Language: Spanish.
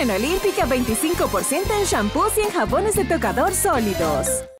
en Olímpica 25% en shampoos y en jabones de tocador sólidos.